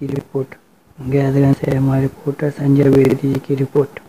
की रिपोर्ट गया से हमारे रिपोर्टर संजय बेदी की रिपोर्ट